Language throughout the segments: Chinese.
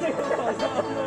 这个好笑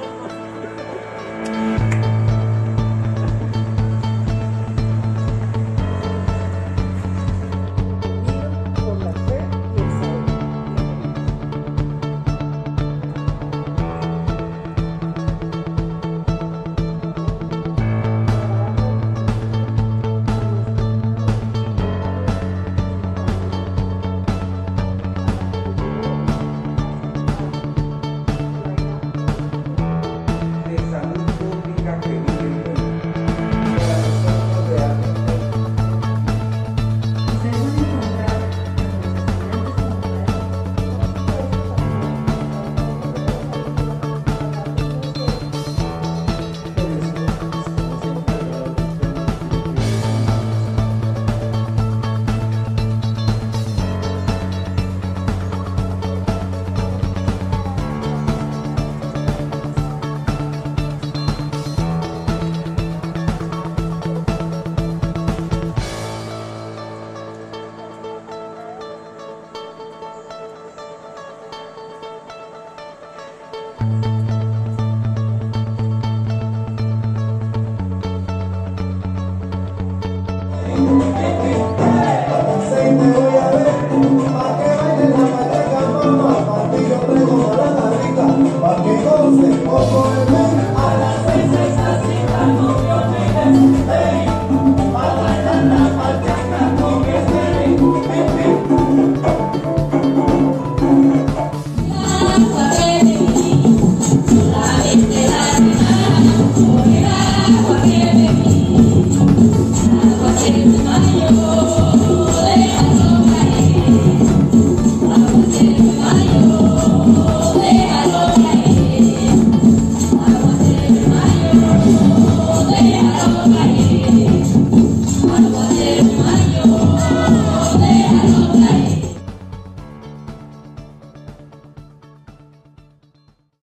Bye.